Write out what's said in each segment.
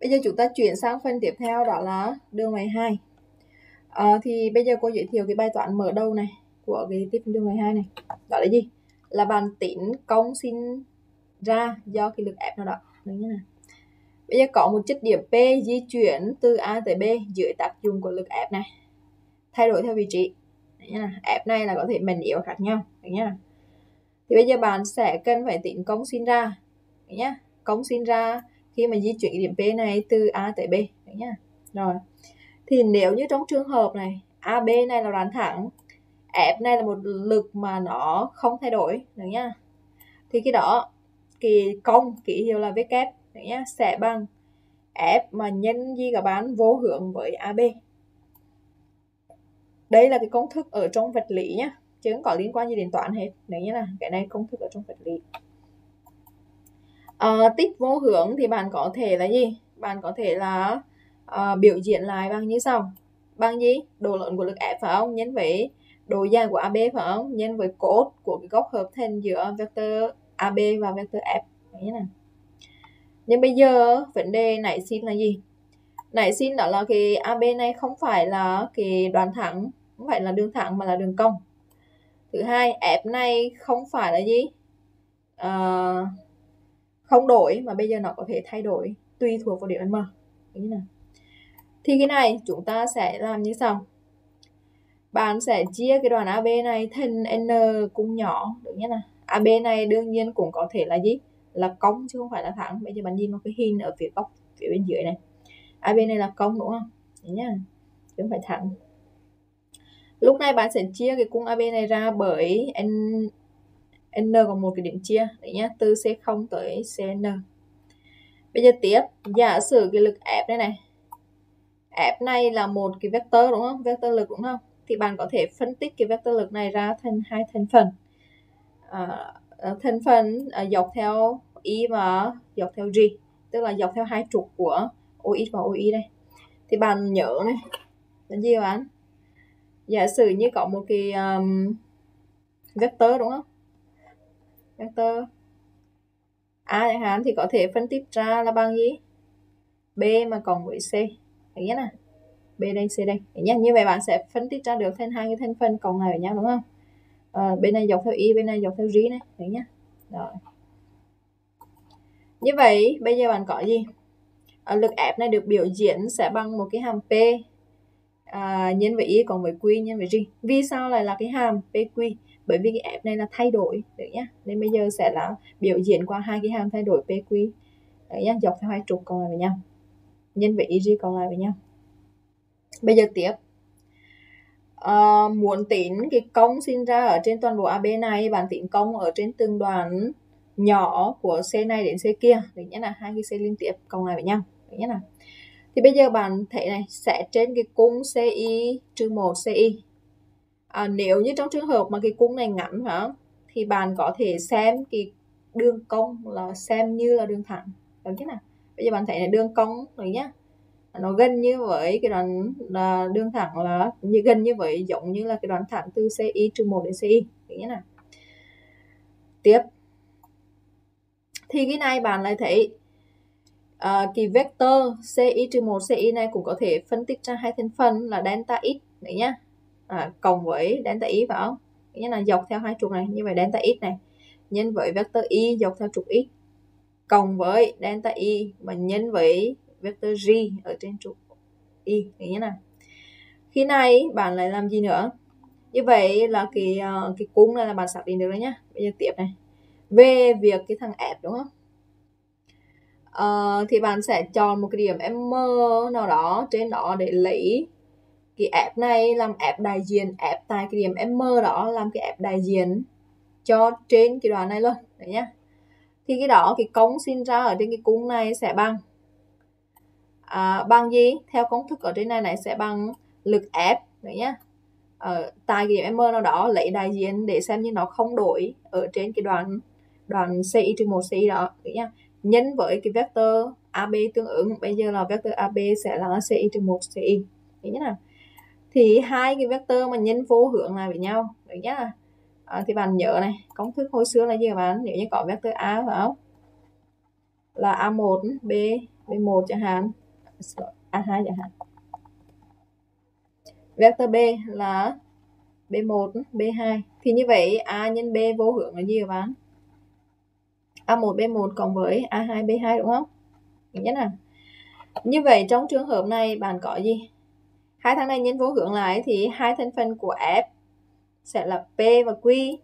bây giờ chúng ta chuyển sang phần tiếp theo đó là đường ngoài 2 à, thì bây giờ cô giới thiệu cái bài toán mở đầu này của cái tiếp đường ngoài 2 này đó là gì là bàn tính công sinh ra do cái lực ép nào đó Đấy nhá. bây giờ có một chất điểm P di chuyển từ A tới B dưới tác dụng của lực ép này thay đổi theo vị trí Đấy nhá. F này là có thể mạnh yếu khác nhau Đấy nhá. thì bây giờ bạn sẽ cần phải tính công sinh ra Đấy nhá. công sinh ra khi mà di chuyển điểm P này từ A tới B Đấy nhá. rồi, thì nếu như trong trường hợp này AB này là đoạn thẳng, F này là một lực mà nó không thay đổi, được nhá. Thì cái đó kỳ công, ký hiệu là V kép, được nhá, sẽ bằng F mà nhân di cả bán vô hướng với AB đây là cái công thức ở trong vật lý nhá, chứ không có liên quan gì đến toán hết đấy nhá là cái này công thức ở trong vật lý à, tích vô hướng thì bạn có thể là gì? Bạn có thể là uh, biểu diễn lại bằng như sau. Bằng gì? Độ lớn của lực F phải không? Nhân với độ dài của AB phải không? Nhân với cos của cái góc hợp thành giữa vector AB và vector F. Đấy nè nhưng bây giờ vấn đề nảy sinh là gì? Nảy sinh đó là cái AB này không phải là cái đoạn thẳng không phải là đường thẳng mà là đường cong. Thứ hai F này không phải là gì? Uh, không đổi mà bây giờ nó có thể thay đổi tùy thuộc vào điểm M như nè thì cái này chúng ta sẽ làm như sau. Bạn sẽ chia cái đoạn AB này thành n cung nhỏ. Được nhé nào? AB này đương nhiên cũng có thể là gì? Là cong chứ không phải là thẳng. Bây giờ bạn nhìn một cái hình ở phía góc, phía bên dưới này. AB này là cong đúng không? Đấy nhá chứ không phải thẳng. Lúc này bạn sẽ chia cái cung AB này ra bởi n n còn một cái điểm chia đấy nhá từ C0 tới CN bây giờ tiếp giả sử cái lực ép đây này F này là một cái vector đúng không? Vector lực đúng không? Thì bạn có thể phân tích cái vector lực này ra thành hai thành phần. À, ờ, thành phần à, dọc theo Y và dọc theo G, tức là dọc theo hai trục của OX và OY đây. Thì bạn nhớ này, là gì bạn? Giả sử như có một cái um, vector đúng không? Vector A à, chẳng hạn thì có thể phân tích ra là bằng gì? B mà cộng với C. Thấy nhé nè b đây c đây. Thấy nhé như vậy bạn sẽ phân tích ra được thành hai cái thành phần cộng lại với nhau đúng không? À, bên này dọc theo y bên này dọc theo g này. Thấy nhé rồi. Như vậy bây giờ bạn có gì? À, lực ép này được biểu diễn sẽ bằng một cái hàm p à, nhân với y cộng với q nhân với g vì sao lại là cái hàm pq bởi vì cái app này là thay đổi được nhá. Nên bây giờ sẽ là biểu diễn qua hai cái hàm thay đổi pq được nhá dọc theo hai trục còn lại với nhau. Nhân với EG còn lại với nhau. Bây giờ tiếp. À, muốn tính cái công sinh ra ở trên toàn bộ AB này bạn tính công ở trên từng đoạn nhỏ của C này đến C kia. Được nhá là hai cái C liên tiếp còn lại với nhau. Được nhá nào. Thì bây giờ bạn thấy này sẽ trên cái cung CI trừ 1 CI à, nếu như trong trường hợp mà cái cung này ngắn hả thì bạn có thể xem cái đường cong là xem như là đường thẳng. Được chứ nào? Bây giờ bạn thấy là đường cong rồi nhá nó gần như với cái đoạn là đường thẳng là như gần như với giống như là cái đoạn thẳng từ CI trừ 1 đến CI nhé nào? Tiếp. Thì cái này bạn lại thấy uh, cái vector CI trừ 1 CI này cũng có thể phân tích ra hai thành phần là delta x đấy nhá à, cộng với delta y phải không? Nghĩa là dọc theo hai trục này như vậy delta x này nhân với vector y dọc theo trục x cộng với delta y mà nhân với vector g ở trên trục y. Nghĩa là khi này bạn lại làm gì nữa? Như vậy là cái ờ, cái cung này là bạn xác định được rồi nhá. Bây giờ tiếp này. Về việc cái thằng f đúng không? À, thì bạn sẽ chọn một cái điểm m nào đó trên đó để lấy cái app này làm app đại diện app tại cái điểm m đó làm cái app đại diện cho trên cái đoạn này luôn đấy nhá. Thì cái đó cái cống sinh ra ở trên cái cung này sẽ bằng à, bằng gì? Theo công thức ở trên này này sẽ bằng lực ép đấy nhá. Ở tại cái điểm m nào đó lấy đại diện để xem như nó không đổi ở trên cái đoạn đoạn ci trừ một ci đó đấy nhá. Nhân với cái vector ab tương ứng bây giờ là vector ab sẽ là ci trừ một ci đấy nhá thì hai cái vector mà nhân vô hướng lại với nhau. Đấy nhá. À, thì bạn nhớ này công thức hồi xưa là gì bạn? Nếu như có vector a phải không? Là a1 b B1 chẳng hạn. À, A2 chẳng hạn. Vector B là B1 B2 thì như vậy A nhân B vô hướng là gì các bạn? A1 B1 cộng với A2 B2 đúng không? Nhớ nào? Như vậy trong trường hợp này bạn có gì? Hai thằng này nhân vô hướng lại thì hai thành phần của F sẽ là P và Q.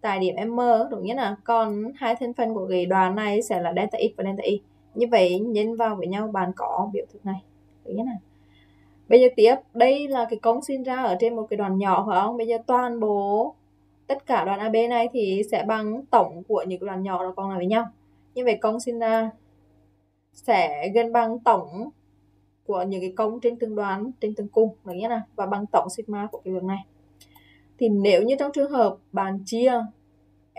Tại điểm M, đúng nhất là còn hai thành phần của cái đoàn này sẽ là delta x và delta y. Như vậy, nhân vào với nhau bạn có biểu thức này. Đúng nhất là bây giờ tiếp, đây là cái công sinh ra ở trên một cái đoàn nhỏ, phải không? Bây giờ toàn bộ, tất cả đoàn AB này thì sẽ bằng tổng của những đoàn nhỏ nó còn lại với nhau. Như vậy công sinh ra sẽ gần bằng tổng của những cái công trên từng đoạn trên từng cung được nhé nào và bằng tổng sigma của cái đường này. Thì nếu như trong trường hợp bạn chia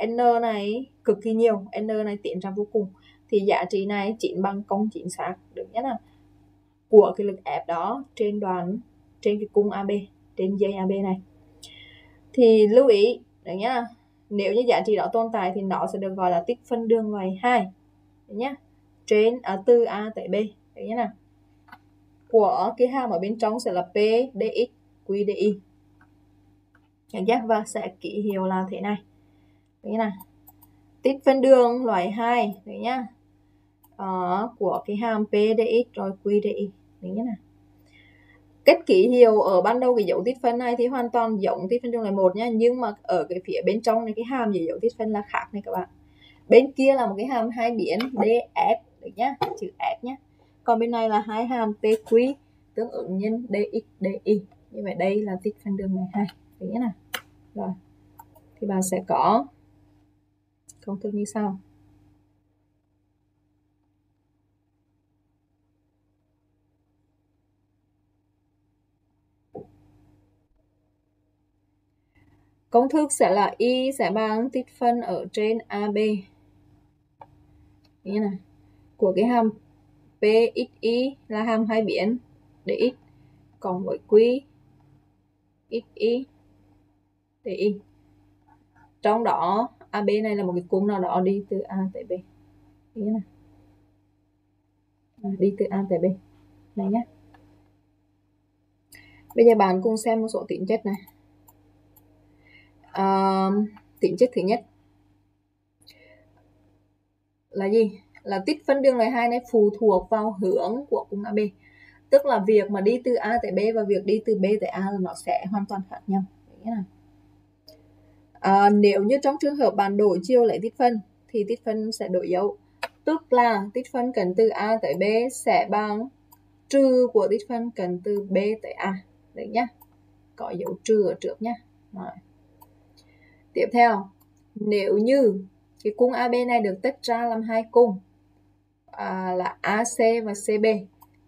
n này cực kỳ nhiều n này tiến ra vô cùng thì giá trị này chỉ bằng công chính xác được nhất nào của cái lực ép đó trên đoạn trên cái cung AB trên dây AB này. Thì lưu ý đấy nhá nếu như giá trị đó tồn tại thì nó sẽ được gọi là tích phân đường loại 2 đấy nhá trên ở à, từ A tới B đấy nhá nào của cái hàm ở bên trong sẽ là P dx q di Nhận giác và sẽ ký hiệu là thế này. Thế này. Tích phân đường loại 2 đấy nhá. Uh, của cái hàm p dx rồi q di đấy nhá kết ký hiệu ở ban đầu cái dấu tích phân này thì hoàn toàn giống tích phân đường loại một nhá nhưng mà ở cái phía bên trong này cái hàm gì dấu tích phân là khác này các bạn. Bên kia là một cái hàm hai biến ds được nhá chữ s nhá còn bên này là hai hàm pq tương ứng nhân dx dy như vậy đây là tích phân đường loại hai. Được nào. Rồi. Thì bạn sẽ có công thức như sau. Công thức sẽ là y sẽ bằng tích phân ở trên AB. Như này. Của cái hàm PXY là hàm hai biến dx cộng với Q xy Y. Trong đó AB này là một cái cung nào đó đi từ A tới B. ý này. À, đi từ A tới B. Này nhé. Bây giờ bạn cùng xem một số tính chất này à, tính chất thứ nhất là gì là tích phân đường loại hai này phụ thuộc vào hướng của cung AB tức là việc mà đi từ A tới B và việc đi từ B tới A là nó sẽ hoàn toàn khác nhau. À, nếu như trong trường hợp bạn đổi chiều lấy tích phân thì tích phân sẽ đổi dấu. Tức là tích phân cần từ A tới B sẽ bằng trừ của tích phân cần từ B tới A. Đấy nhá có dấu trừ ở trước nhá Rồi. Tiếp theo, nếu như cái cung AB này được tách ra làm hai cung à, là AC và CB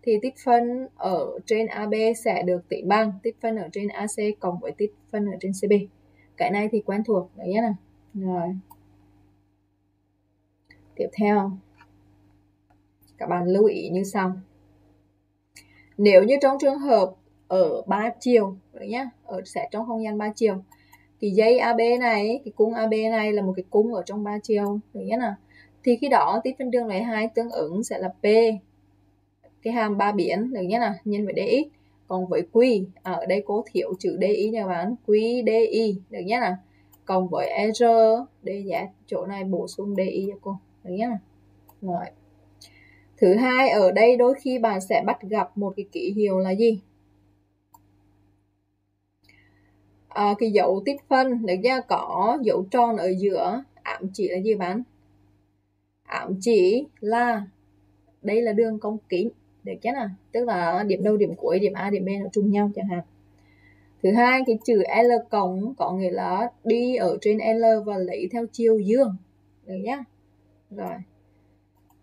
thì tích phân ở trên AB sẽ được tỷ bằng tích phân ở trên AC cộng với tích phân ở trên CB. Cái này thì quen thuộc đấy nhé nào. Rồi. Tiếp theo, các bạn lưu ý như sau. Nếu như trong trường hợp ở ba chiều đấy nhá, ở sẽ trong không gian ba chiều thì dây AB này cái cung AB này là một cái cung ở trong ba chiều đấy nhé nào thì khi đó tích phân đường loại hai tương ứng sẽ là P. Cái hàm ba biến được nhé là nhân với DX. Còn với Q ở đây cố thiếu chữ DI nha bạn. Q DI được nhé là còn với R. DZ chỗ này bổ sung DI cho cô được nhé rồi. Thứ hai ở đây đôi khi bạn sẽ bắt gặp một cái ký hiệu là gì? À, cái dấu tích phân được chưa có dấu tròn ở giữa ám chỉ là gì bạn? Ám chỉ là đây là đường cong kín được chứ nào? Tức là điểm đầu, điểm cuối, điểm A, điểm B nó trùng nhau chẳng hạn. Thứ hai, cái chữ L cộng có nghĩa là đi ở trên L và lấy theo chiều dương, được nhá? Rồi.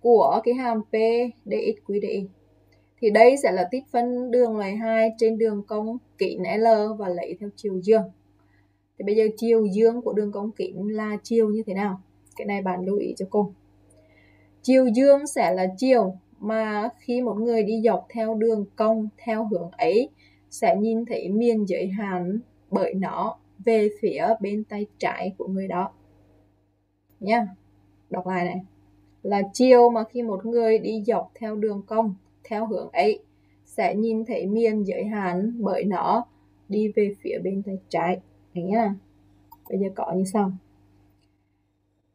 Của cái hàm P dx quy dy thì đây sẽ là tích phân đường loại 2 trên đường cong kín L và lấy theo chiều dương. Thì bây giờ chiều dương của đường cong kín là chiều như thế nào? Cái này bạn lưu ý cho cô chiều dương sẽ là chiều mà khi một người đi dọc theo đường cong theo hướng ấy, sẽ nhìn thấy miền giới hạn bởi nó về phía bên tay trái của người đó. Nha, đọc lại này. Là chiều mà khi một người đi dọc theo đường cong theo hướng ấy, sẽ nhìn thấy miền giới hạn bởi nó đi về phía bên tay trái. Đấy nha. Bây giờ có như sau.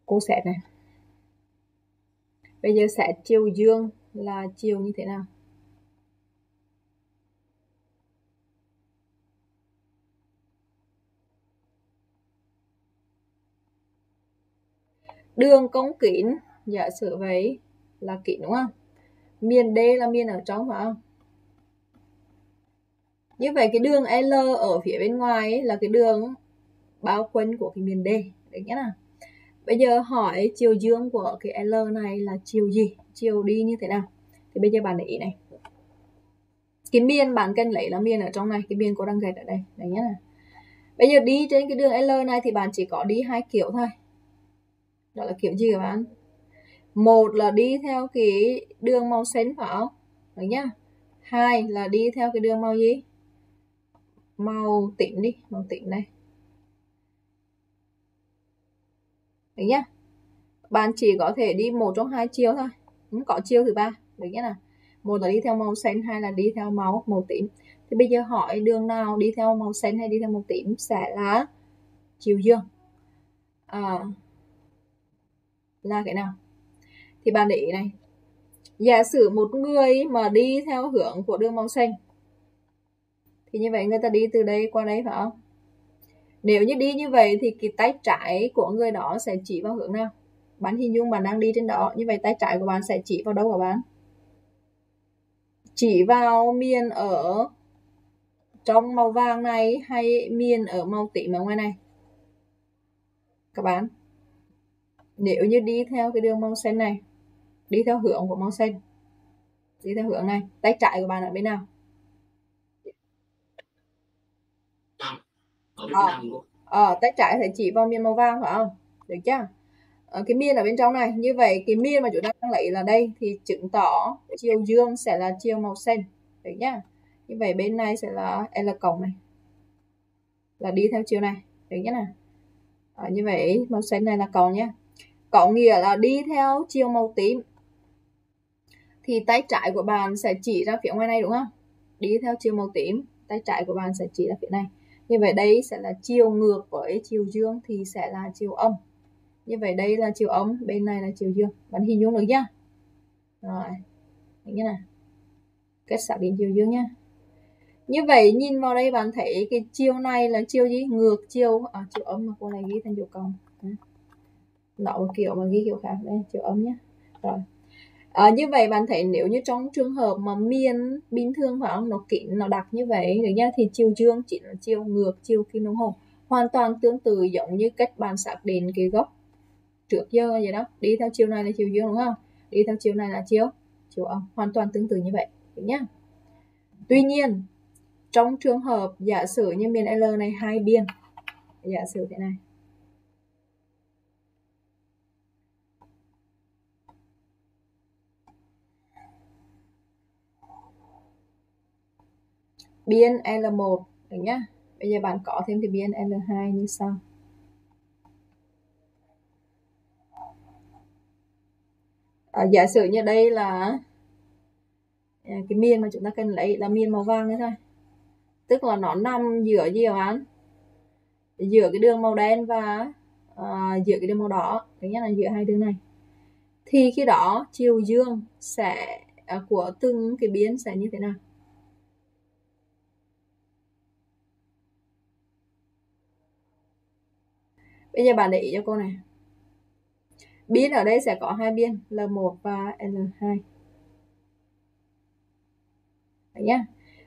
Cô sẽ này bây giờ sẽ chiều dương là chiều như thế nào? Đường cong kín, giả sử vậy là kín đúng không? Miền D là miền ở trong phải không? Như vậy cái đường L ở phía bên ngoài ấy là cái đường bao quanh của cái miền D đấy nhé nào? Bây giờ hỏi chiều dương của cái L này là chiều gì? Chiều đi như thế nào? Thì bây giờ bạn để ý này. Cái miền bạn cần lấy là miền ở trong này, cái miền cô đang gạch ở đây. Đấy nhé bây giờ đi trên cái đường L này thì bạn chỉ có đi hai kiểu thôi. Đó là kiểu gì các bạn? Một là đi theo cái đường màu xanh phải không? Đấy nhá. Hai là đi theo cái đường màu gì? Màu tím đi, màu tím này. Được nhá. Bạn chỉ có thể đi một trong hai chiều thôi. Cũng có chiều thứ ba. Được nhá nào. Một là đi theo màu xanh hai là đi theo màu màu tím. Thì bây giờ hỏi đường nào đi theo màu xanh hay đi theo màu tím sẽ là chiều dương? À, là cái nào? Thì bạn để ý này. Giả sử một người mà đi theo hướng của đường màu xanh thì như vậy người ta đi từ đây qua đây phải không? Nếu như đi như vậy thì cái tay trái của người đó sẽ chỉ vào hướng nào? Bạn hình dung bạn đang đi trên đó, như vậy tay trái của bạn sẽ chỉ vào đâu của bạn? Chỉ vào miền ở trong màu vàng này hay miền ở màu tím ở ngoài này? Các bạn, nếu như đi theo cái đường màu xanh này, đi theo hướng của màu xanh, đi theo hướng này, tay trái của bạn ở bên nào? Ờ, ờ tay trái thì chỉ vào miền màu vàng phải không? Được chưa ờ, cái miền ở bên trong này như vậy cái miền mà chúng ta đang lấy là đây thì chứng tỏ chiều dương sẽ là chiều màu xanh. Được nhá? Như vậy bên này sẽ là L cộng này. Là đi theo chiều này. Được nhá nào? Ờ, như vậy màu xanh này là cộng nhá. Có nghĩa là đi theo chiều màu tím. Thì tay trái của bạn sẽ chỉ ra phía ngoài này đúng không? Đi theo chiều màu tím tay trái của bạn sẽ chỉ ra phía này như vậy đây sẽ là chiều ngược với chiều dương thì sẽ là chiều âm. Như vậy đây là chiều âm bên này là chiều dương. Bạn hình dung được chưa? Rồi như này kết xác định chiều dương nhá. Như vậy nhìn vào đây bạn thấy cái chiều này là chiều gì? Ngược chiều à, chiều âm mà cô này ghi thành chiều cộng. Đó. Một kiểu mà ghi kiểu khác đây chiều âm nhé rồi à, như vậy bạn thấy nếu như trong trường hợp mà miền bình thường phải không? Nó kín nó đặc như vậy được nhá thì chiều dương chỉ là chiều ngược chiều kim đồng hồ. Hoàn toàn tương tự giống như cách bạn xác định cái gốc trước giờ vậy đó. Đi theo chiều này là chiều dương đúng không? Đi theo chiều này là chiều chiều âm. Hoàn toàn tương tự như vậy được nhá. Tuy nhiên trong trường hợp giả sử như miền L này hai biên giả sử thế này. Biên L1 được nhá. Bây giờ bạn có thêm cái biên L2 như sau. À, giả sử như đây là à, cái miền mà chúng ta cần lấy là miền màu vàng đấy thôi. Tức là nó nằm giữa gì hả bạn? Giữa cái đường màu đen và à, giữa cái đường màu đỏ. Thứ nhất là giữa hai đường này. Thì khi đó chiều dương sẽ à, của từng cái biến sẽ như thế nào? Bây giờ bạn để ý cho cô này. Biên ở đây sẽ có hai biên L1 và L2. Đấy nhá.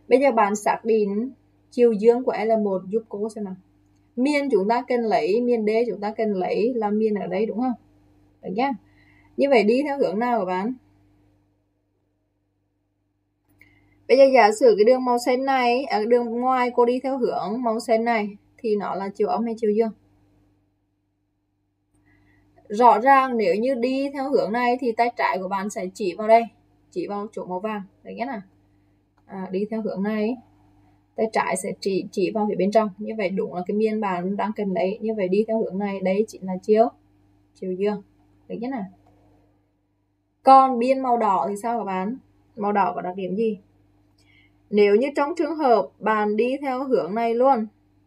Bây giờ bạn xác định chiều dương của L1 giúp cô xem nào. Miền chúng ta cần lấy, miền D chúng ta cần lấy là miền ở đây đúng không? Đấy nhá. Như vậy đi theo hướng nào của bạn? Bây giờ giả sử cái đường màu xanh này, ở đường ngoài cô đi theo hướng màu xanh này thì nó là chiều âm hay chiều dương? Rõ ràng nếu như đi theo hướng này thì tay trái của bạn sẽ chỉ vào đây chỉ vào chỗ màu vàng đấy nhé nào. À, đi theo hướng này tay trái sẽ chỉ chỉ vào phía bên trong. Như vậy đúng là cái miền bạn đang cần lấy như vậy đi theo hướng này đấy chính là chiếu chiều dương được nhé nào. Còn biên màu đỏ thì sao các bạn? Màu đỏ có đặc điểm gì? Nếu như trong trường hợp bạn đi theo hướng này luôn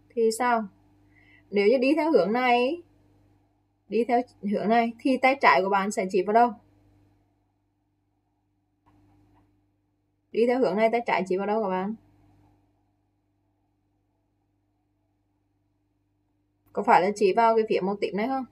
thì sao? Nếu như đi theo hướng này đi theo hướng này, thì tay trái của bạn sẽ chỉ vào đâu? Đi theo hướng này, tay trái chỉ vào đâu các bạn? Có phải là chỉ vào cái phía màu tím này không?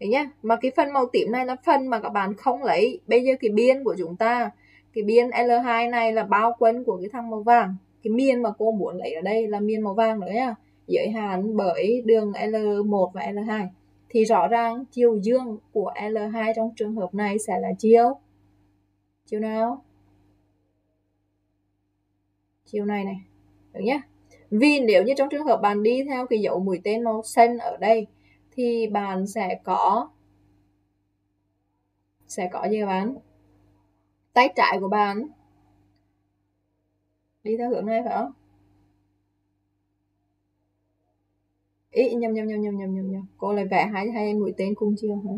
Đấy nhá, mà cái phần màu tím này là phần mà các bạn không lấy. Bây giờ cái biên của chúng ta, cái biên L2 này là bao quanh của cái thằng màu vàng. Cái miên mà cô muốn lấy ở đây là miên màu vàng nữa nhá. Giới hạn bởi đường L1 và L2 thì rõ ràng chiều dương của L2 trong trường hợp này sẽ là chiều. Chiều nào? Chiều này này. Được nhé vì nếu như trong trường hợp bạn đi theo cái dấu mũi tên màu xanh ở đây, thì bạn sẽ có sẽ có gì bạn? Tay trái của bạn. Đi theo hướng này phải không? Ý, nhầm nhầm nhầm nhầm nhầm nhầm nhầm. Cô lại vẽ hai hai mũi tên cùng chiều hả?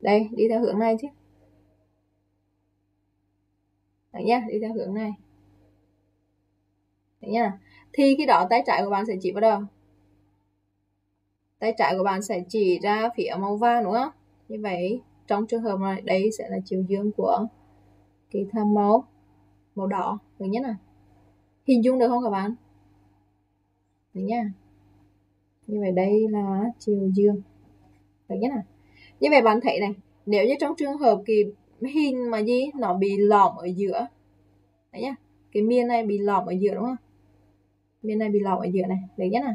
Đây, đi theo hướng này chứ. Đấy nhá đi theo hướng này. Đấy nhá thì khi đó tay trái của bạn sẽ chỉ vào đâu? Tay trái của bạn sẽ chỉ ra phía màu vàng, đúng không? Như vậy, trong trường hợp này, đây sẽ là chiều dương của cái tham màu màu đỏ. Thứ nhất là hình dung được không các bạn? Đấy nhá như vậy đây là chiều dương. Được nhất nào như vậy bạn thấy này, nếu như trong trường hợp cái hình mà gì, nó bị lõm ở giữa đấy nhá cái miền này bị lõm ở giữa đúng không? Miền này bị lõm ở giữa này được nhất nào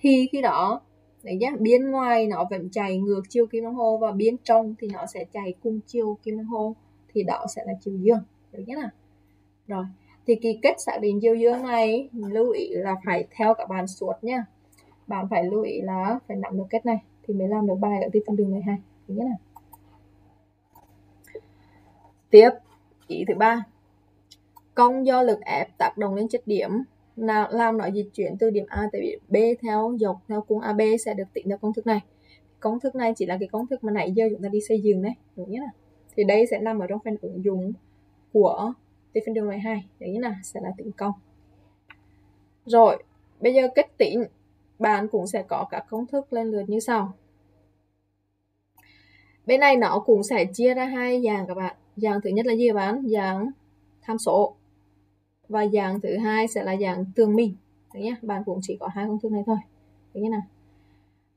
thì khi đó đấy nhá bên ngoài nó vẫn chạy ngược chiều kim đồng hồ và bên trong thì nó sẽ chạy cùng chiều kim đồng hồ, thì đó sẽ là chiều dương được nhé nào rồi, thì kỳ kết xác định chiều dương này, lưu ý là phải theo các bạn suốt nha bạn phải lưu ý là phải nắm được cách này thì mới làm được bài ở tiếp phân đường 12 thứ nhất là tiếp, ý thứ ba. Công do lực ép tác động lên chất điểm. Nào, làm nó dịch chuyển từ điểm A tới điểm B theo dọc theo cung AB sẽ được tính theo công thức này. Công thức này chỉ là cái công thức mà nãy giờ chúng ta đi xây dựng đấy đúng nhé thì đây sẽ nằm ở trong phần ứng dụng của tiếp phân đường 12 đấy là sẽ là tính công. Rồi, bây giờ cách tính bạn cũng sẽ có các công thức lên lượt như sau. Bên này nó cũng sẽ chia ra hai dạng các bạn. Dạng thứ nhất là gì các bạn? Dạng tham số. Và dạng thứ hai sẽ là dạng tường minh. Đấy nhé bạn cũng chỉ có hai công thức này thôi. Đấy nhé nào.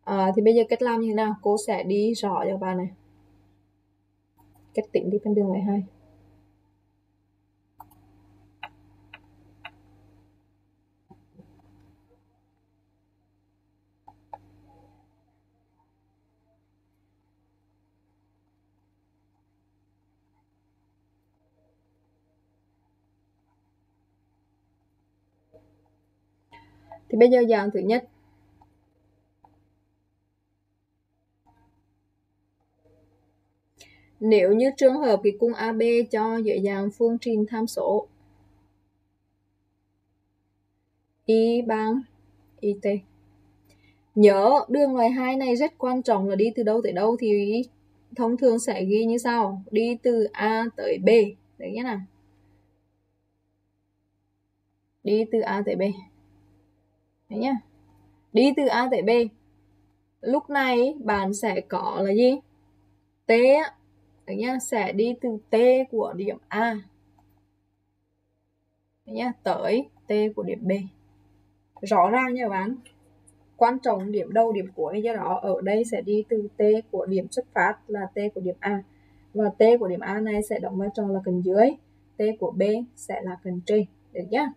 À, thì bây giờ cách làm như thế nào? Cô sẽ đi rõ cho bạn này. Cách tính đi phân đường loại hai. Thì bây giờ dạng thứ nhất. Nếu như trường hợp cái cung AB cho dưới dạng phương trình tham số, y bằng it nhớ đường ngoài hai này rất quan trọng là đi từ đâu tới đâu thì thông thường sẽ ghi như sau. Đi từ A tới B. Đấy nhé nào. Đi từ A tới B. Đấy nhá. Đi từ A tới B. Lúc này bạn sẽ có là gì? T Đấy nhá, sẽ đi từ T của điểm A. Đấy nhá, tới T của điểm B. Rõ ràng nha bạn. Quan trọng điểm đầu điểm cuối do đó ở đây sẽ đi từ T của điểm xuất phát là T của điểm A. Và T của điểm A này sẽ đóng vai trò là cần dưới. T của B sẽ là cần trên. Được nhá?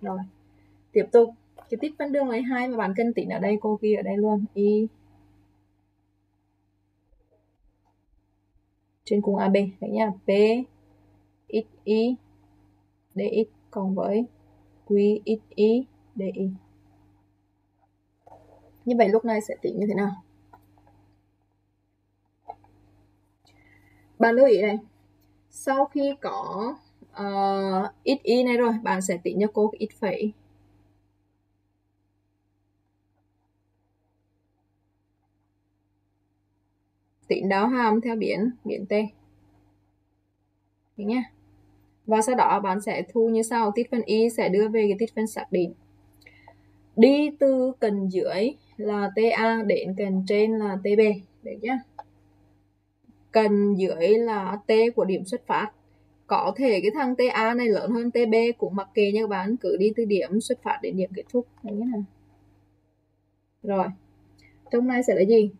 Rồi. Tiếp tục cái tiếp phân đường lấy hai mà bạn cần tính ở đây cô ghi ở đây luôn. Y. Trên cùng AB đấy nhá P x y dx cộng với q x y dy như vậy lúc này sẽ tính như thế nào? Bạn lưu ý này. Sau khi có uh, x y này rồi bạn sẽ tính cho cô x phẩy. Tính đáo hàm theo biến biến t. Được nhé và sau đó bạn sẽ thu như sau tích phân y sẽ đưa về cái tích phân xác định đi từ cần dưới là TA đến cần trên là TB được nhé cần dưới là T của điểm xuất phát. Có thể cái thằng TA này lớn hơn TB cũng mặc kệ nha các bạn, cứ đi từ điểm xuất phát đến điểm kết thúc. Như thế nào rồi. Trong này sẽ là gì?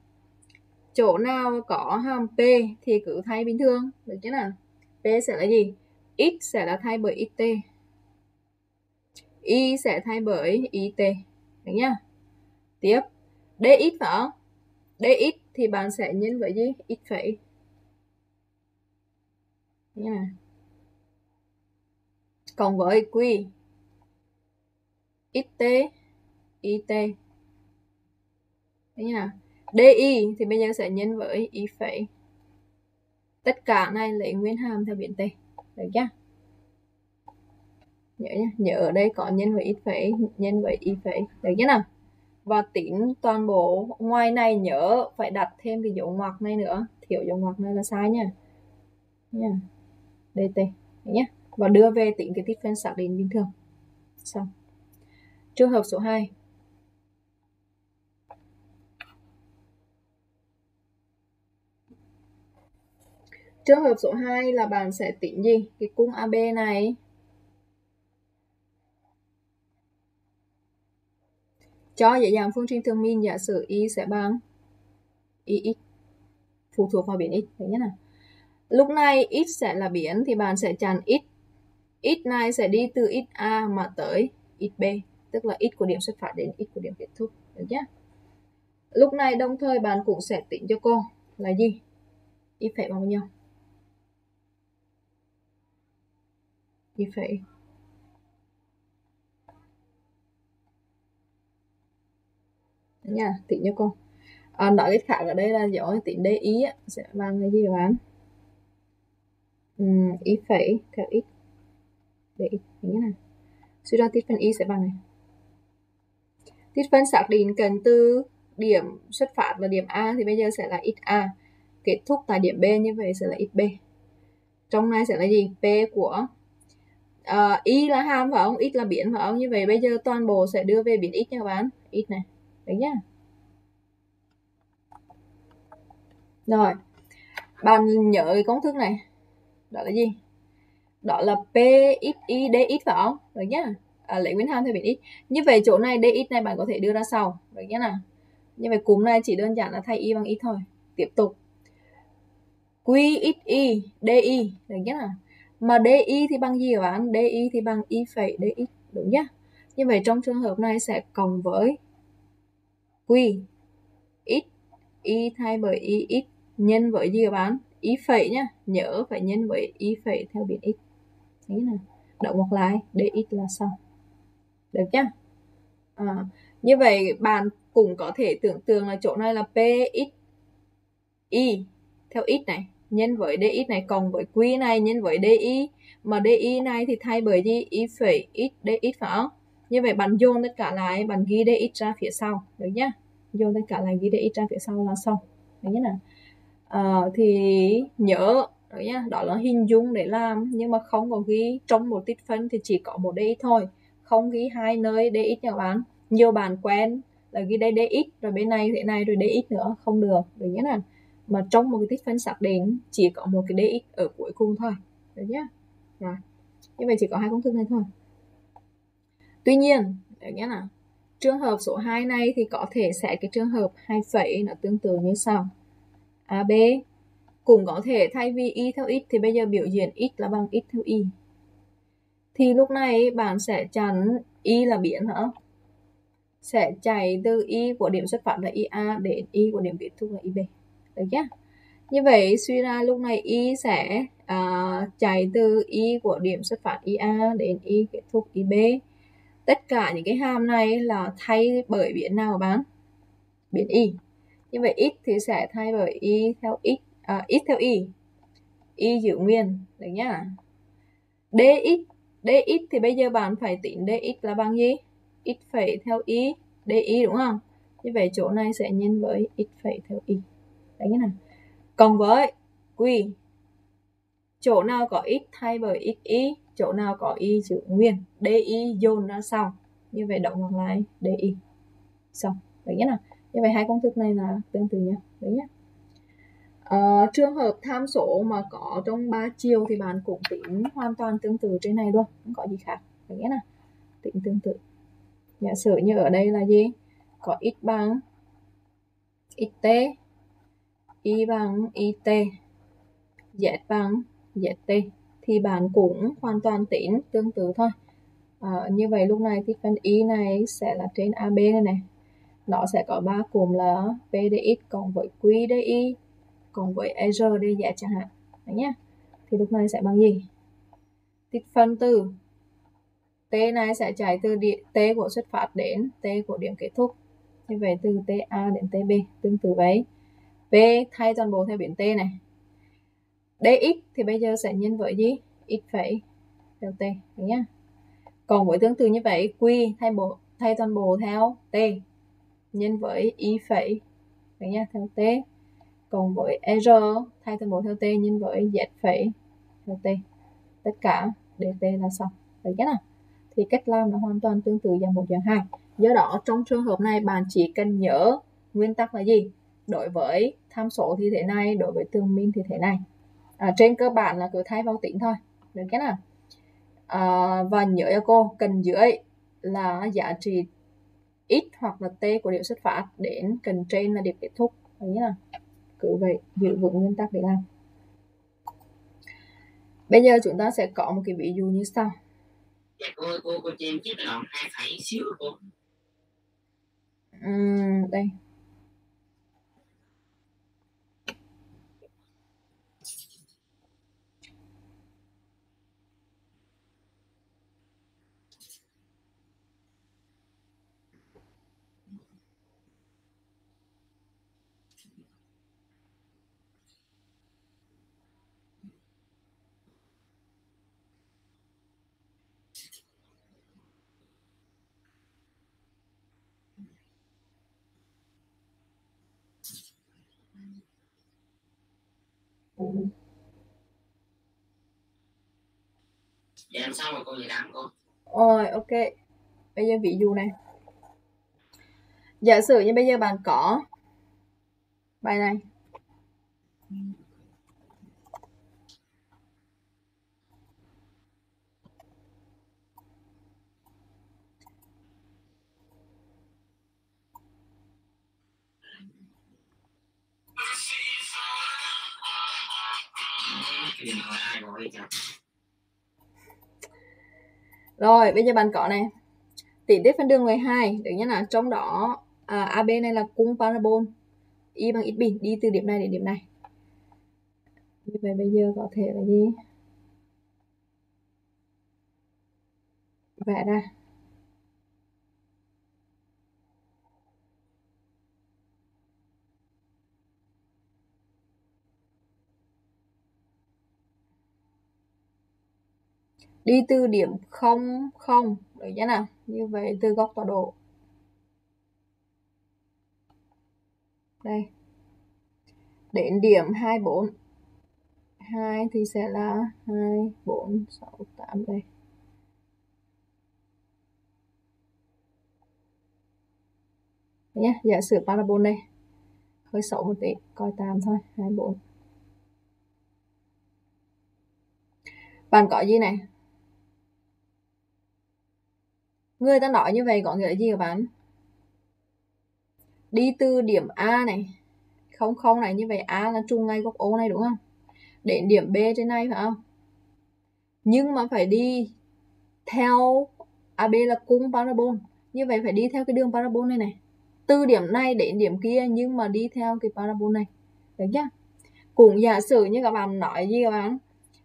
Chỗ nào có hàm P thì cứ thay bình thường, được chứ nào? P sẽ là gì? X sẽ là thay bởi XT Y sẽ thay bởi IT được nhá? Tiếp. DX phải không? DX thì bạn sẽ nhân với gì? X phẩy nha còn với Q. XT IT Đấy nha. DI thì bây giờ sẽ nhân với Y phẩy. Tất cả này lấy nguyên hàm theo biến T. Được chưa? Nhớ nhá, nhớ ở đây có nhân với Y phẩy, nhân với Y phẩy. Được chưa nào? Và tính toàn bộ ngoài này nhớ phải đặt thêm cái dấu ngoặc này nữa. Thiếu dấu ngoặc này là sai nha. Nha. DT. Được nhá. Và đưa về tính cái tích phân xác định bình thường. Xong. Trường hợp số 2. Trường hợp số 2 là bạn sẽ tính gì? Cái cung AB này. Cho dễ dàng phương trình thường min giả sử y sẽ bằng y x phụ thuộc vào biến x. Thấy nhé nào. Lúc này x sẽ là biến thì bạn sẽ chặn x. X này sẽ đi từ x a mà tới x b, tức là x của điểm xuất phát đến x của điểm kết thúc. Được nhé lúc này đồng thời bạn cũng sẽ tính cho cô là gì? Y phải bằng bao nhiêu? Như vậy. Nha tiện cho con à, nói cái khác ở đây là do tính d ý á, sẽ bằng cái gì các bạn uhm, ý phẩy theo x để x như này suy ra tích phân y sẽ bằng này. Tích phân xác định cần từ điểm xuất phát là điểm a thì bây giờ sẽ là xa kết thúc tại điểm b như vậy sẽ là xb trong này sẽ là gì? P của Ờ, uh, y là hàm phải không? X là biến phải không? Như vậy bây giờ toàn bộ sẽ đưa về biến x nha các bạn. X này. Đấy nhá. Rồi. Bạn nhớ cái công thức này. Đó là gì? Đó là p x y dx phải không? Được nhá. À, lấy nguyên hàm theo biến x như vậy chỗ này dx này bạn có thể đưa ra sau. Được nhá nào. Như vậy cúm này chỉ đơn giản là thay y bằng x thôi. Tiếp tục. Qxy x di được nhá nào mà DI thì bằng gì các bạn? DI thì bằng Y phẩy DX đúng nhá. Như vậy trong trường hợp này sẽ cộng với Q X Y thay bởi Y X nhân với gì các bạn? Y phẩy nhá. Nhớ phải nhân với Y phẩy theo biến X. Thế nào? Động ngược lại DX là xong. Được chưa? À, như vậy bạn cũng có thể tưởng tượng là chỗ này là PX Y theo X này nhân với DX này cộng với Q này nhân với DI mà DI này thì thay bởi gì? Y phẩy X DX phải không? Như vậy bạn dồn tất cả lại bạn ghi DX ra phía sau. Được nhá? Dồn tất cả lại ghi DX ra phía sau là xong. Được nhá nào? À, thì nhớ được nhá đó là hình dung để làm. Nhưng mà không có ghi trong một tích phân thì chỉ có một DX thôi. Không ghi hai nơi DX nha các bạn. Nhiều bạn quen là ghi đây DX rồi bên này thế này rồi DX nữa. Không được. Được nhá nào? Mà trong một cái tích phân xác định, chỉ có một cái dx ở cuối cùng thôi. Được nhá. Rồi. Như vậy chỉ có hai công thức này thôi. Tuy nhiên, được nhá nào. Trường hợp số 2 này thì có thể sẽ cái trường hợp hai phẩy nó tương tự như sau. AB cũng có thể thay vì y theo x thì bây giờ biểu diễn x là bằng x theo y. Thì lúc này bạn sẽ chắn y là biến hả? Sẽ chạy từ y của điểm xuất phát là ia đến y của điểm kết thúc là ib được chưa như vậy suy ra lúc này y sẽ uh, chạy từ y của điểm xuất phát ia đến y kết thúc ib tất cả những cái hàm này là thay bởi biến nào bạn? Biến y. Như vậy x thì sẽ thay bởi y theo x à, x theo y. Y giữ nguyên. Được nhá? Dx dx thì bây giờ bạn phải tính dx là bằng gì? X phẩy theo y dy đúng không? Như vậy chỗ này sẽ nhân với x phẩy theo y cái như này cộng với q chỗ nào có x thay bởi xy chỗ nào có y giữ nguyên di dồn ra sau. Như vậy động ngược lại di xong. Đấy nhé nào như vậy hai công thức này là tương tự nhau đấy nhé à, ờ, trường hợp tham số mà có trong ba chiều thì bạn cũng tính hoàn toàn tương tự trên này luôn. Không có gì khác. Đấy nhé nào tính tương tự. Giả sử như ở đây là gì? Có x bằng xt y bằng it z bằng zt thì bạn cũng hoàn toàn tính tương tự thôi. À, như vậy lúc này thì phần y này sẽ là trên ab này này nó sẽ có ba cụm là pdx cộng với qdi cộng với rdz chẳng hạn. Đấy nhá. Thì lúc này sẽ bằng gì? Tích phân từ t này sẽ chạy từ địa t của xuất phát đến t của điểm kết thúc. Như vậy từ ta đến tb tương tự vậy p thay toàn bộ theo biến t này. Dx thì bây giờ sẽ nhân với gì? X phẩy theo t nhá. Còn với tương tự như vậy, q thay bộ, thay toàn bộ theo t, nhân với y phẩy nhá, theo t. Còn với r thay toàn bộ theo t, nhân với z phẩy theo t. Tất cả dt là xong, được chưa nào. Thì cách làm nó hoàn toàn tương tự dạng một dạng hai. Do đó, trong trường hợp này, bạn chỉ cần nhớ nguyên tắc là gì? Đối với tham số thì thế này đối với tường min thì thế này. À, trên cơ bản là cứ thay vào tính thôi được cái nào? À, và nhớ cho cô cần dưới là giá trị x hoặc là t của điểm xuất phát đến cần trên là điểm kết thúc đấy nhá cứ vậy giữ vững nguyên tắc để làm. Bây giờ chúng ta sẽ có một cái ví dụ như sau. Dạ cô cô cô cho em chiếc đoạn hai phẩy xíu cô. Uhm, đây dạ em xong rồi cô gì đám cô. Rồi ok. Bây giờ ví dụ này. Giả sử như bây giờ bạn có bài này. Cái điện thoại ai gọi đi chào rồi, bây giờ bạn có này. Tỷ tiếp phân đường 12, được nhất là Trong đó à, AB này là cung parabol. Y bằng x bình đi từ điểm này đến điểm này. Như vậy bây giờ có thể là gì? Vẽ ra. Đi từ điểm 0 0 được nhé nào, như vậy từ góc tọa độ. Đây. Đến điểm 24 2 thì sẽ là 2 4 6 8 đây. Nhé giả sử parabol đây. Hơi xấu một tí, coi tạm thôi 24 bạn có gì này? Người ta nói như vậy có nghĩa là gì các bạn? Đi từ điểm A này, không không này như vậy A là trùng ngay góc O này đúng không? Đến điểm B trên này phải không? Nhưng mà phải đi theo AB là cung parabol. Như vậy phải đi theo cái đường parabol này này. Từ điểm này đến điểm kia nhưng mà đi theo cái parabol này. Được chưa? Cũng giả sử như các bạn nói gì các bạn?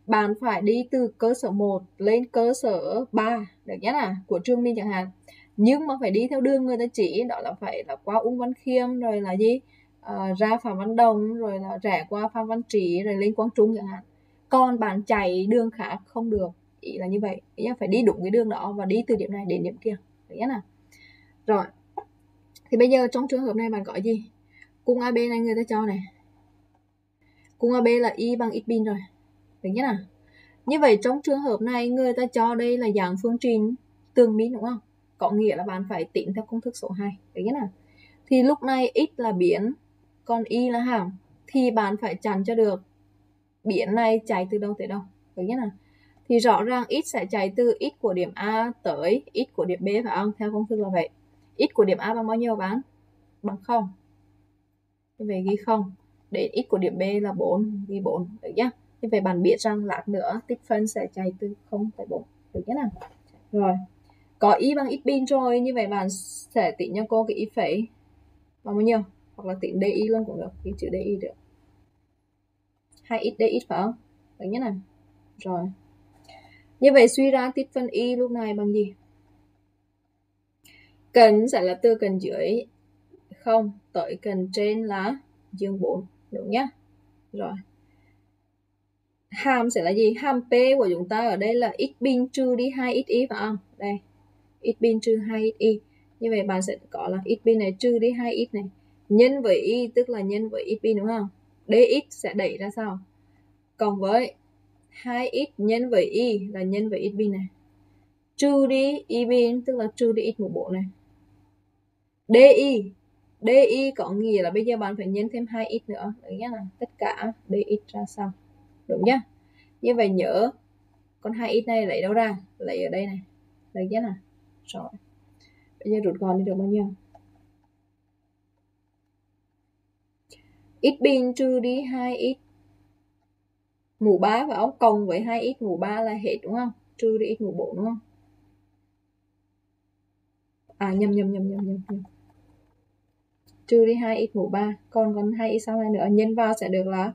bạn phải đi từ cơ sở 1 lên cơ sở 3 được nhất à của trường mình chẳng hạn. Nhưng mà phải đi theo đường người ta chỉ đó là phải là qua ung văn khiêm rồi là gì? À, ra phạm văn đồng rồi là rẽ qua phạm văn trí rồi lên quang trung chẳng hạn. Còn bạn chạy đường khác không được ý là như vậy. Ý là phải đi đúng cái đường đó và đi từ điểm này đến điểm kia. Được nhất là rồi thì bây giờ trong trường hợp này bạn gọi gì? Cung AB này người ta cho này. Cung AB là y bằng x bin rồi. Được nhất à như vậy trong trường hợp này, người ta cho đây là dạng phương trình tương biến đúng không? Có nghĩa là bạn phải tính theo công thức số 2 được nhé nào? Thì lúc này x là biến, còn y là hàm thì bạn phải chặn cho được. Biến này chạy từ đâu tới đâu, được nhé nào? Thì rõ ràng x sẽ chạy từ x của điểm A tới x của điểm B, phải không? Theo công thức là vậy. X của điểm A bằng bao nhiêu bạn? Bằng không. Về ghi không. Để x của điểm B là 4 ghi 4 được nhá như vậy bạn biết rằng lát nữa tích phân sẽ chạy từ 0 tới 4 được nhé nào rồi, có y bằng x pin rồi, như vậy bạn sẽ tính cho cô cái y phẩy. Bằng bao nhiêu? Hoặc là tính DI luôn cũng được, cái chữ DI được. 2x dx phải không? Được nhất này rồi. Như vậy suy ra tích phân y lúc này bằng gì? Cần sẽ là từ cần dưới không tới cần trên là dương 4 đúng nhá. Rồi hàm sẽ là gì? Hàm p của chúng ta ở đây là x bình trừ đi 2 xy phải không? Đây x bình trừ 2 xy như vậy bạn sẽ có là x bình này trừ đi 2x này. Nhân với y tức là nhân với x bình đúng không? Dx sẽ đẩy ra sao cộng với 2x nhân với y là nhân với x bình này. Trừ đi y bình tức là trừ đi x mũ bộ này. Di di có nghĩa là bây giờ bạn phải nhân thêm 2x nữa. Đấy nhá là tất cả dx ra sau đúng nhá. Như vậy nhớ con 2x này lấy đâu ra? Lấy ở đây này. Lấy nhá nào? Rồi. Bây giờ rút gọn đi được bao nhiêu? X bình trừ đi 2x mũ 3 và không? Cộng với 2x mũ 3 là hết đúng không? Trừ đi x mũ 4 đúng không? À nhầm nhầm nhầm nhầm nhầm nhầm. Trừ đi 2x mũ 3 còn còn 2x sau này nữa. Nhân vào sẽ được là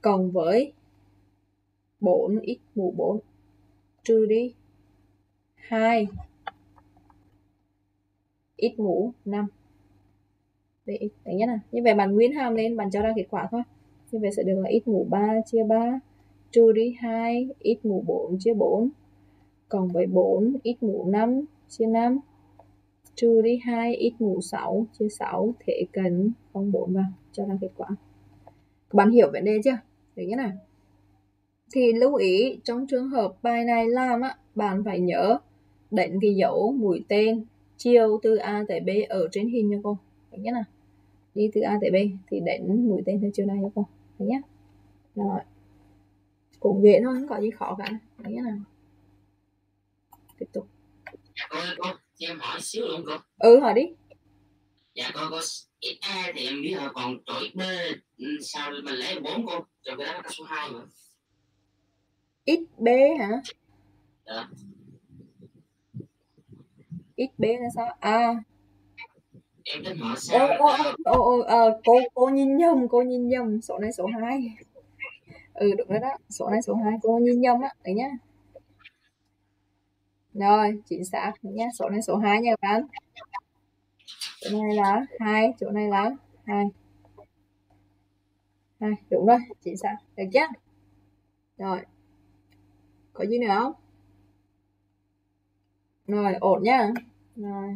cộng với 4x mũ 4 trừ đi. 2 x mũ 5 để x đấy nhé nào. Như vậy bạn nguyên hàm lên, bạn cho ra kết quả thôi. Như vậy sẽ được là x mũ 3 chia 3 trừ đi 2 x mũ 4 chia 4 cộng với 4 x mũ 5 chia 5 trừ đi 2 x mũ 6 chia 6 thể cần 04 vào. Cho ra kết quả. Các bạn hiểu vấn đề chưa? Đấy nhất nào? Thì lưu ý trong trường hợp bài này làm á bạn phải nhớ đánh cái dấu mũi tên chiều từ A tới B ở trên hình cho cô. Đấy nhé nào. Đi từ A tới B thì đánh mũi tên theo chiều này cho cô. Đấy nhé rồi. Cũng dễ thôi không có gì khó cả. Đấy nhé nào. Tiếp tục. Dạ cô cô cho em hỏi xíu luôn cô. Ừ hỏi đi. Dạ cô có XA thì em biết rồi còn chỗ XB ừ, sao mình lấy 4 cô? Rồi cái đó là số 2 mà XB hả? Dạ. XB là sao? À. Em tính hỏi sao ô ô ô ô ờ, cô cô nhìn nhầm cô nhìn nhầm. Số này số 2 ừ đúng rồi đó. Số này số 2 cô nhìn nhầm á đấy nhá. Rồi chính xác nhá. Số này số 2 nha các bạn. Chỗ này là hai chỗ này là hai. Hai đúng rồi chính xác. Được chưa? Rồi có gì nữa không? Rồi ổn nhá. Rồi.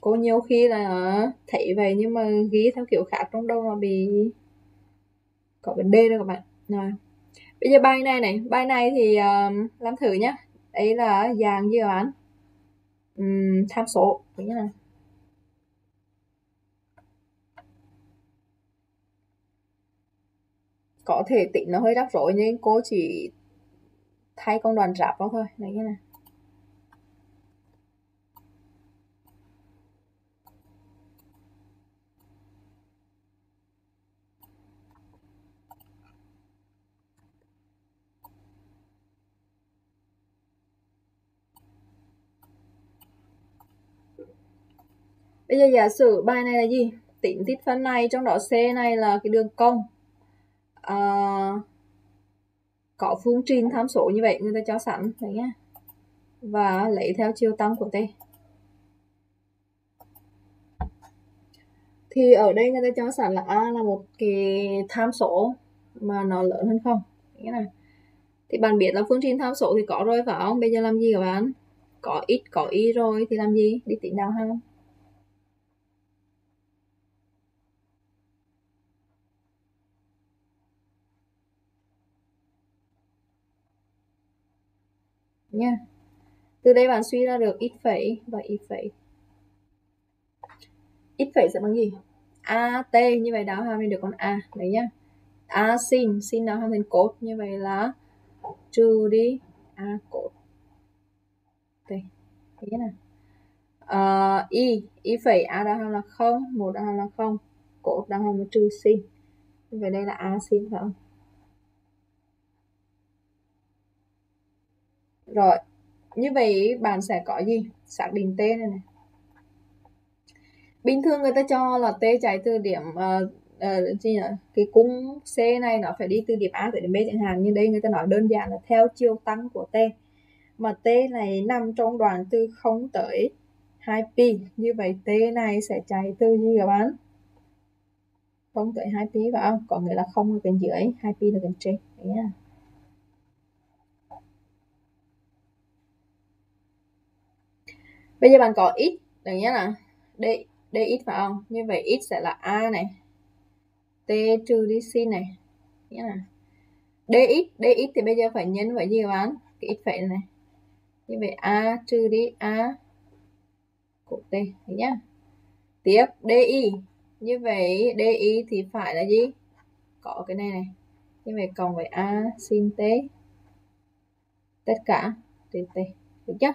Cô nhiều khi là thấy vậy nhưng mà ghi theo kiểu khác trong đâu mà bị có vấn đề rồi các bạn. Rồi. Bây giờ bài này này bài này thì um, làm thử nhá. Đấy là dạng gì án bạn um, tham số. Đúng nhá. Có thể tính nó hơi rắc rối nhưng cô chỉ thay con đoàn rạp vào thôi đấy như này Bây giờ giả sử bài này là gì? Tính tích phân này, trong đó C này là cái đường cong. À, có phương trình tham số như vậy người ta cho sẵn đấy nhá. Và lấy theo chiều tăng của T. Thì ở đây người ta cho sẵn là A là một cái tham số mà nó lớn hơn không. Thế này. Thì bạn biết là phương trình tham số thì có rồi phải không? Bây giờ làm gì các bạn? Có x, có y rồi thì làm gì? Đi tính đạo hàm. Nha. Từ đây bạn suy ra được x phẩy và y phẩy. X phẩy sẽ bằng gì? A t như vậy đáo hàm lên được con a. Đấy nhá. A sin sin đáo hàm thành cốt như vậy là trừ đi a cốt đây thế nào? uh, y y phẩy a đáo hàm là không một đáo hàm là không cốt đáo hàm là trừ sin. Vậy đây là a sin phải không? Rồi như vậy bạn sẽ có gì? Xác định t này này bình thường người ta cho là t chạy từ điểm uh, uh, gì nhỉ? cái cung c này nó phải đi từ điểm a tới điểm b chẳng hạn. Nhưng đây người ta nói đơn giản là theo chiều tăng của t. Mà t này nằm trong đoạn từ 0 tới 2pi như vậy t này sẽ chạy từ gì các bạn? 0 tới 2pi phải không? Có nghĩa là 0 là bên dưới 2pi là bên trên. Đấy nhá bây giờ bạn có x đừng nhớ là d dx phải không? Như vậy x sẽ là a này. T trừ đi sin này. Nghĩa là dx dx thì bây giờ phải nhân với gì bạn? Cái x phải này. Như vậy a trừ đi a của t nhá. Tiếp di như vậy di thì phải là gì? Có cái này này. Như vậy cộng với a sin t. Tất cả trừ t, được chưa?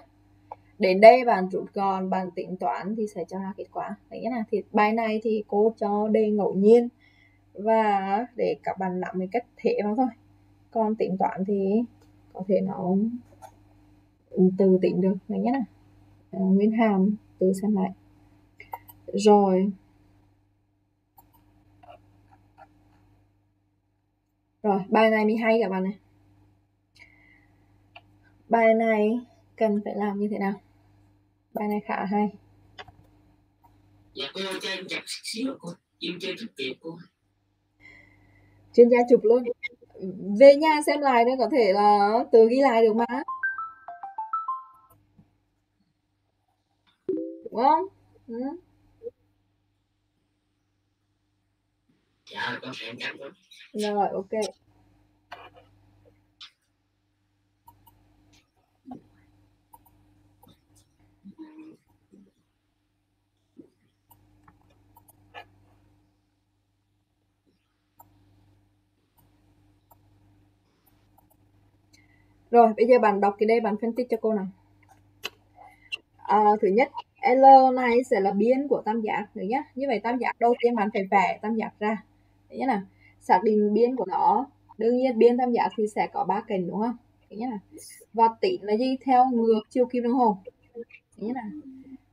Đến đây bạn rút gọn, bạn tính toán thì sẽ cho ra kết quả. Đấy là thì bài này thì cô cho đề ngẫu nhiên và để các bạn nắm cái cách thể vào thôi. Còn tính toán thì có thể nó từ tính được. Đấy nhé à, nguyên hàm từ xem lại. Rồi. Rồi, bài này mới hay các bạn này. Bài này cần phải làm như thế nào? Bài này khá hay. Dạ cô cho em chặt xíu cô. Em chơi chút kịp cô. Chuyên gia chụp luôn. Về nhà xem lại nữa có thể là tự ghi lại được mà. Đúng không? Ừ. dạ con sẽ chặt rồi ok Rồi, bây giờ bạn đọc cái đây bạn phân tích cho cô nào. À, thứ nhất, L này sẽ là biên của tam giác nữa nhé. Như vậy tam giác đầu tiên bạn phải vẽ tam giác ra. Đấy nhé nào. Xác định biên của nó. Đương nhiên biên tam giác thì sẽ có ba cạnh đúng không? Đấy nhé nào. Và tính là gì? Theo ngược chiều kim đồng hồ. Đấy nhé nào.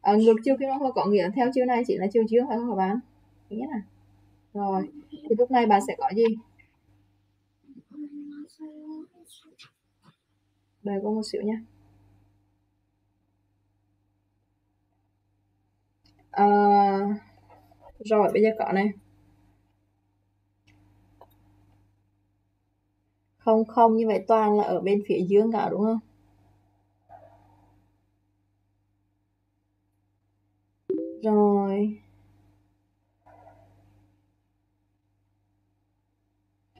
À, ngược chiều kim đồng hồ có nghĩa là theo chiều này chỉ là chiều trước phải không các bạn? Đấy nhé nào. Rồi, thì lúc này bạn sẽ có gì? Đợi cô một xíu nha. À, rồi bây giờ có này. Không không như vậy toàn là ở bên phía dương cả đúng không? Rồi.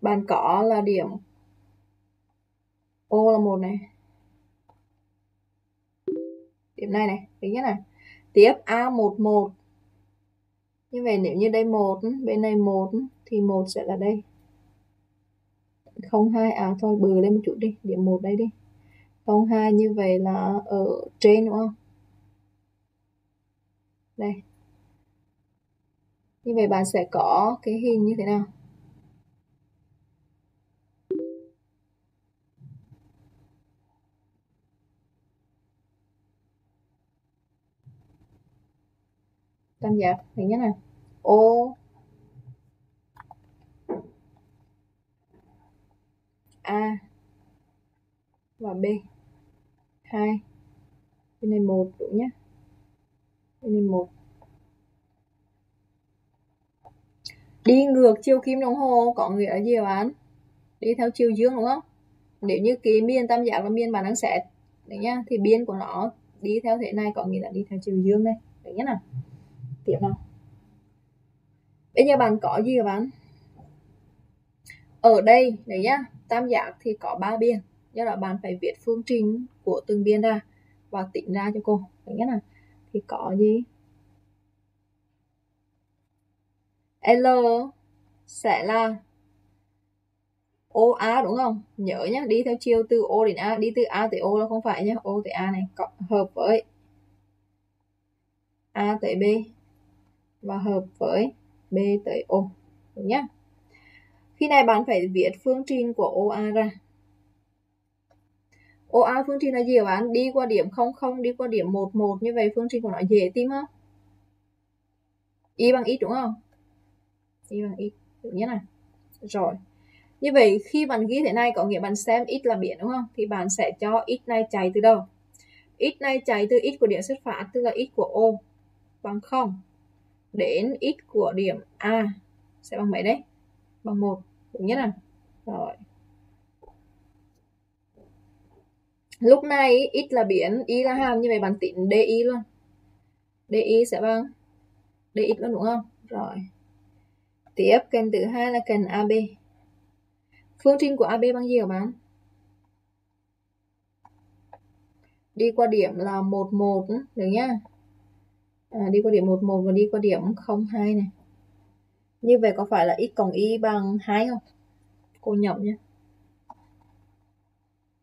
Bạn có là điểm ô, là một này. Điểm này này thứ nhất này tiếp A11 như vậy nếu như đây một, bên này một, thì một sẽ là đây. Không hai à thôi bừa lên một chút đi, điểm một đây đi. Không hai như vậy là ở trên, đúng không? Đây. Như vậy bạn sẽ có cái hình như thế nào? Tam dạ, giác thứ nhất này O A và B. 2 bên này một đủ nhé bên này một. Đi ngược chiều kim đồng hồ, có nghĩa là gì các bạn? Đi theo chiều dương đúng không? Nếu như cái biên tam giác là biên bạn đang xét đấy nhá, thì biên của nó đi theo thế này có nghĩa là đi theo chiều dương đây. Đấy nhá nào? Tiếp nào bây giờ bạn có gì các bạn? Ở đây đấy nhá tam giác thì có ba biên do đó bạn phải viết phương trình của từng biên ra và tính ra cho cô. Đấy nhá nào. Thì có gì? L sẽ là OA đúng không? Nhớ nhé, đi theo chiều từ O đến A, đi từ A tới O là không phải nhé, O tới A này hợp với A tới B và hợp với B tới O, đúng nhé. Khi này bạn phải viết phương trình của OA ra. OA phương trình là gì hả bạn? Đi qua điểm 00, đi qua điểm 11, như vậy phương trình của nó dễ tìm không? Y bằng x đúng không? Y bằng x, đúng nhé này. Rồi. Như vậy khi bạn ghi thế này có nghĩa bạn xem x là biến đúng không? Thì bạn sẽ cho x này chạy từ đâu? x này chạy từ x của điểm xuất phát tức là x của O bằng 0 đến x của điểm A sẽ bằng mấy đấy? Bằng 1. Đúng nhất à? Rồi. Lúc này x là biến, y là hàm như vậy bạn tính DI luôn. DI sẽ bằng DX luôn đúng không? Rồi. Tiếp kênh thứ hai là kênh AB. Phương trình của AB bằng gì hả bạn? Đi qua điểm là 11 được nhá. À, đi qua điểm 11 và đi qua điểm 02 này. Như vậy có phải là x cộng y bằng 2 không? Cô nhẩm nhé.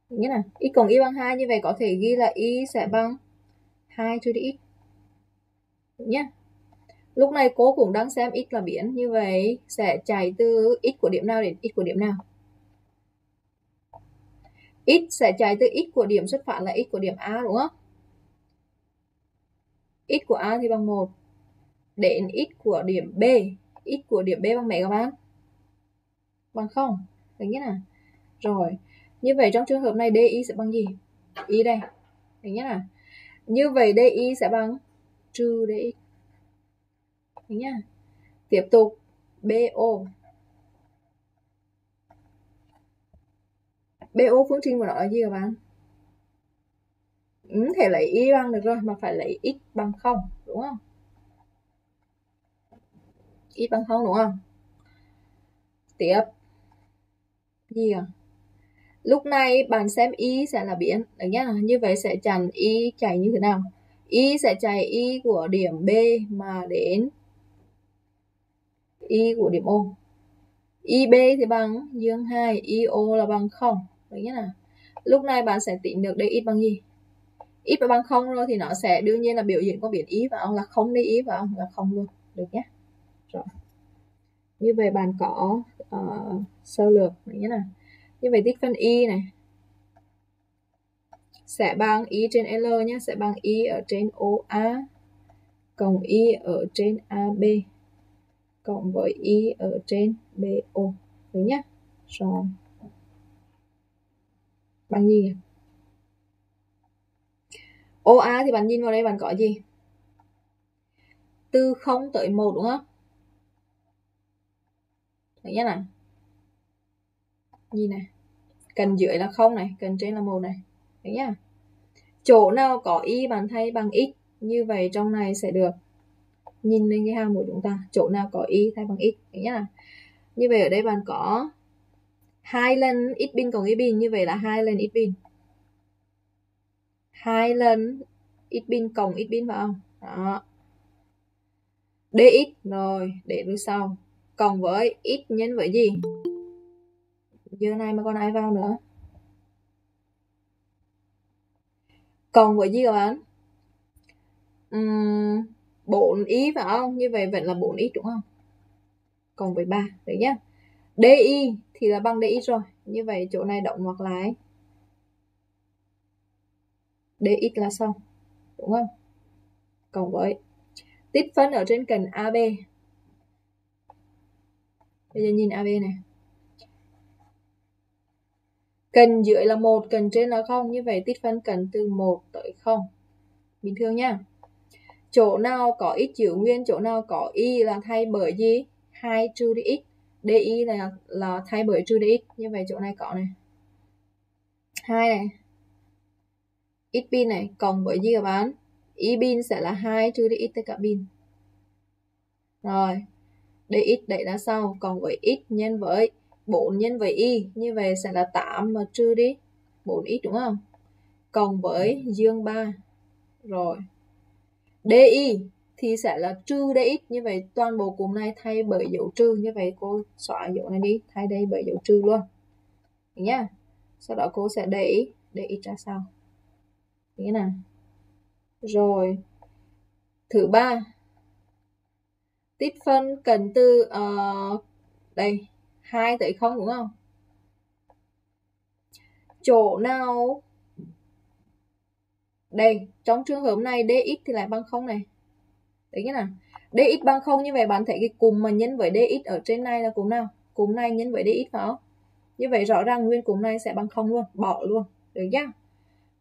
Nghĩa là x cộng y bằng 2 như vậy có thể ghi là y sẽ bằng 2 trừ đi x. Nhé. Lúc này cô cũng đang xem x là biến như vậy sẽ chạy từ x của điểm nào đến x của điểm nào? x sẽ chạy từ x của điểm xuất phát là x của điểm A đúng không? X của A thì bằng 1 đến x của điểm B x của điểm B bằng mấy các bạn? Bằng 0. Được nhé nào? Rồi. Như vậy trong trường hợp này DI sẽ bằng gì? Y đây. Được nhé nào? Như vậy DI sẽ bằng trừ DX. Được nhá. Tiếp tục BO BO phương trình của nó là gì các bạn? Ừ, thể lấy y bằng được rồi mà phải lấy x bằng 0 đúng không? y bằng 0 đúng không? Tiếp gì à? Lúc này bạn xem y sẽ là biến được nhá. Như vậy sẽ chặn y chạy như thế nào? Y sẽ chạy y của điểm B mà đến y của điểm O. IB thì bằng dương 2, IO là bằng 0 đấy nhé nào lúc này bạn sẽ tính được DX x bằng gì x bằng không rồi thì nó sẽ đương nhiên là biểu diễn có biến y vào là không đi y vào là không luôn. Được nhé rồi. Như vậy bạn có uh, sơ lược như nhé nào. Như vậy tích phân y này. Sẽ bằng y trên l nhé sẽ bằng y ở trên oa cộng y ở trên ab cộng với y ở trên bo được nhé rồi. Bằng gì OA thì bạn nhìn vào đây bạn có gì? Từ 0 tới 1 đúng không? Thấy nhá này Nhìn này, Cần dưới là 0 này, Cần trên là 1 này. Thấy nhá Chỗ nào có y bạn thay bằng x, Như vậy trong này sẽ được. Nhìn lên cái hàm của chúng ta, Chỗ nào có y thay bằng x, thấy nhá Như vậy ở đây bạn có hai lần x bin cộng y bin như vậy là hai lần x bin hai lần. X bin cộng x bin phải không? Đó. Dx. Rồi để đuôi sau. Cộng với x nhân với gì? Giờ này mà còn ai vào nữa? Cộng với gì các bạn? Uhm, 4 y phải không? Như vậy vẫn là 4 y đúng không? Cộng với 3 đấy nhá. DI thì là bằng di rồi. Như vậy chỗ này động ngoặc lại. DX là xong. Đúng không? Cộng với tích phân ở trên cần AB. Bây giờ nhìn AB này. Cần dưới là 1, cần trên là 0. Như vậy tích phân cần từ 1 tới 0. Bình thường nha. Chỗ nào có x giữ nguyên, chỗ nào có y là thay bởi gì? 2 trừ đi x DI là là thay bởi trừ DX như vậy chỗ này có này hai này x pin này cộng với gì các bạn y pin sẽ là 2 trừ đi x tất cả pin. Rồi dx đẩy ra sau cộng với x nhân với 4 nhân với y, như vậy sẽ là 8 mà trừ đi 4x đúng không? Cộng với dương 3 rồi DI thì sẽ là trừ DX như vậy toàn bộ cụm này thay bởi dấu trừ, như vậy cô xóa dấu này đi, thay đây bởi dấu trừ luôn. Nhá. Sau đó cô sẽ để để ít ra sau nghĩa nào rồi. Thứ ba. Tích phân cần từ uh, đây hai tới không đúng không? Chỗ nào? Đây trong trường hợp này dx thì lại bằng không này. Đấy nghĩa nào dx bằng không như vậy bạn thấy cái cụm mà nhân với dx ở trên này là cụm nào? Cụm này nhân với dx phải không? Như vậy rõ ràng nguyên cụm này sẽ bằng không luôn bỏ luôn. Được nhá.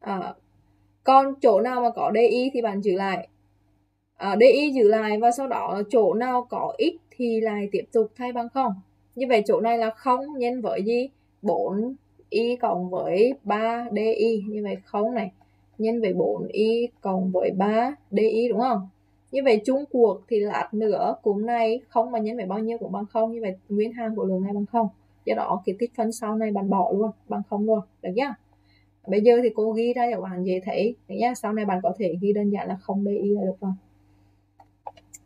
À, còn chỗ nào mà có DI thì bạn giữ lại. À, DI giữ lại và sau đó chỗ nào có x thì lại tiếp tục thay bằng 0 như vậy chỗ này là 0 nhân với gì? 4 y cộng với 3 DI như vậy 0 này. Nhân với 4 y cộng với 3 DI đúng không? Như vậy chung cuộc thì lát nữa cúm này không mà nhân với bao nhiêu cũng bằng không. Như vậy nguyên hàm của lượng này bằng không. Do đó cái tích phân sau này bạn bỏ luôn bằng không luôn. Được chưa? Bây giờ thì cô ghi ra cho bạn dễ thấy. Nhá sau này bạn có thể ghi đơn giản là không bi là được rồi.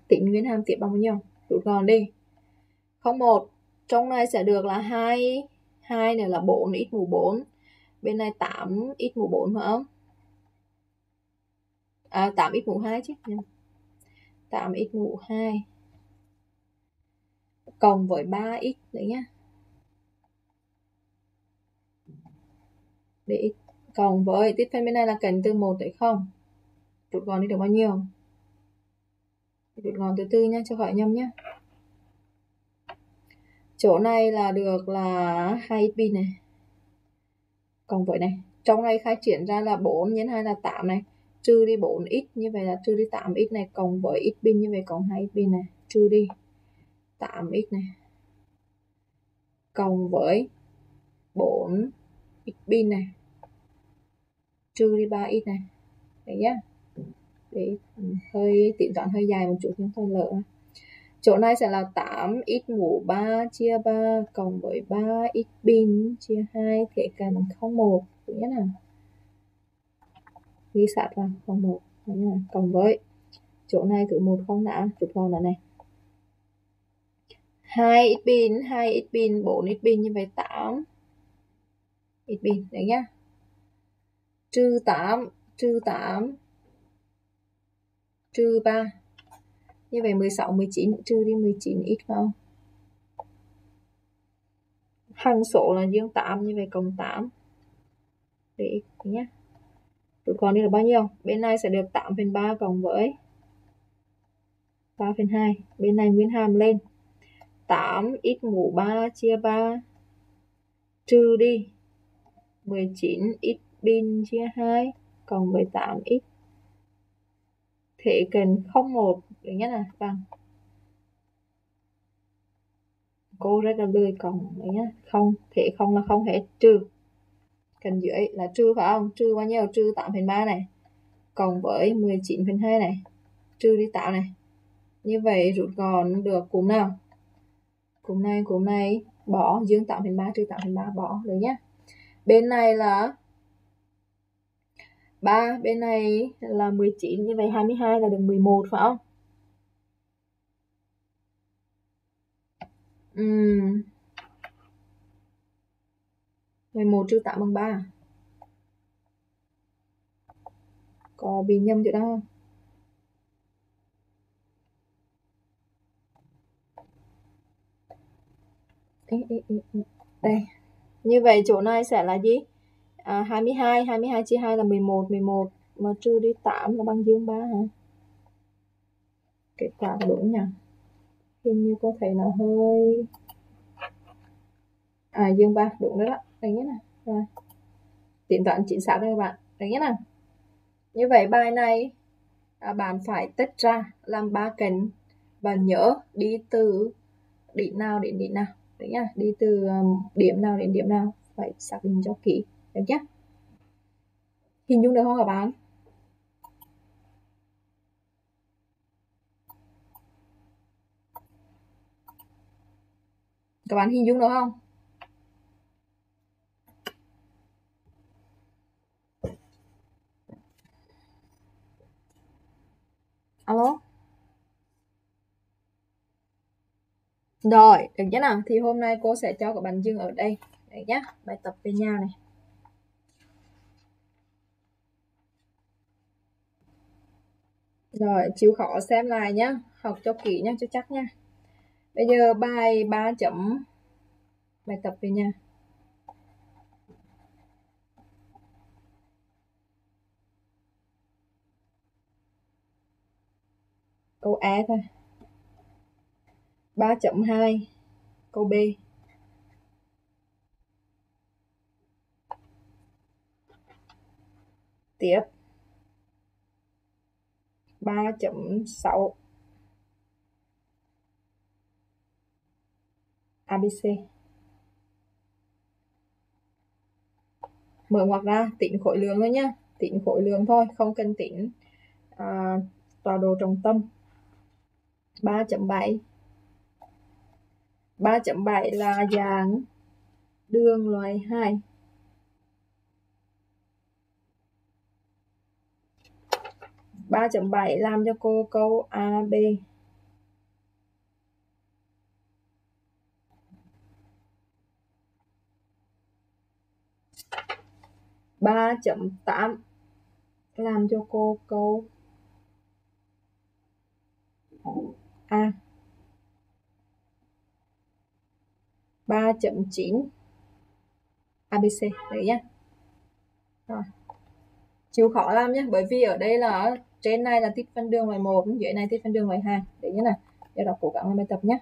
Tính nguyên hàm tiếp bằng bao nhiêu rút gọn đi. 01 trong này sẽ được là 2 2 này là 4 x mũ 4 bên này 8 x mũ 4 phải không? À, 8 x mũ 2 chứ 8 x mũ 2 cộng với 3x đấy nhá. Để cộng với tiếp theo bên này là cạnh từ 1 tới 0 rút gọn đi được bao nhiêu? Rút gọn từ từ nha cho khỏi nhầm nhá. Chỗ này là được là 2 pin này. Cộng với này, trong này khai triển ra là 4 nhân 2 là 8 này. Trừ đi 4x như vậy là trừ đi 8x này cộng với x pin, như vậy cộng 2 pin này. Trừ đi 8x này. Cộng với 4 x pin này trừ đi 3x này. Đấy nhá. Để hơi tính toán hơi dài một chút nhưng thôi lỡ. Chỗ này sẽ là 8 x mũ 3 chia 3 cộng với 3 x bình chia 2 thể cần 0 1 Đúng nhất nào. Ghi sát vào 01 nhé cộng với. Chỗ này cứ một không đã, chụp con là này. 2 x pin 2 x pin 4 x pin như vậy 8 x pin, đấy nhá trừ 8 trừ 8 trừ 3 như vậy 16 19 trừ đi 19 ít không? Hằng số là dương 8 như vậy cộng 8 để nhé tụi con đi là bao nhiêu? Bên này sẽ được 8 phần 3 cộng với 3 phần 2 bên này nguyên hàm lên. 8 ít mũ 3 chia 3 trừ đi. 19 ít pin chia 2 cộng với 8x thể kình 01 được nhất là bằng. Cô rất là lười cộng đấy nhá không. Thể không là không hết, trừ. Cần dưới là trừ phải không? Trừ bao nhiêu? Trừ 8 phần 3 này. Cộng với 19 phần 2 này. Trừ đi 8 này. Như vậy rút gọn được cúm nào? Cúm này cúm này, bỏ dương 8 phần 3 trừ 8 phần 3 bỏ, được nhá. Bên này là 3 bên này là 19 như vậy 22 là được 11 phải không Ừm. 11 trừ 8 bằng 3 Có bị nhầm chỗ đó không? Ê, ê, ê, Đây. Như vậy chỗ này sẽ là gì? À, 22, 22 chia 2 là 11, 11 mà trừ đi 8 là bằng dương 3 hả? Kết quả đúng nhỉ? hình như có thể nào hơi à dương 3 đúng đấy đó. Đấy nhé này rồi. Tính toán chính xác đây các bạn. Đấy nhé nào. Như vậy bài này à, bạn phải tách ra làm ba cạnh và nhớ đi từ điểm nào đến điểm nào. Đấy nhá. Đi từ um, điểm nào đến điểm nào. Phải xác định cho kỹ được chưa hình dung được không các bạn? Các bạn hình dung được không? Alo? Rồi được chưa nào? Thì hôm nay cô sẽ cho các bạn dừng ở đây. Đấy nhé, bài tập về nhà này. Rồi chịu khó xem lại nhé, học cho kỹ nhé, cho chắc nha. bây giờ bài 3 chấm. Bài tập về nhà câu A thôi. 3.2 câu B. Tiếp. 3.6 ABC mở ngoặc ra tính khối lượng thôi nhá. Tính khối lượng thôi không cần tính à, tọa độ trọng tâm. 3.7 3.7 là dạng đường loại 2 3.7 làm cho cô câu AB ba chấm tám làm cho cô câu A. 3.9 ABC đấy nhá. Rồi. Chịu khó làm nhé bởi vì ở đây là trên này là tiếp phân đường ngoài 1 dưới này tiếp phân đường ngoài 2 để nhớ này giờ đó cố gắng làm bài tập nhé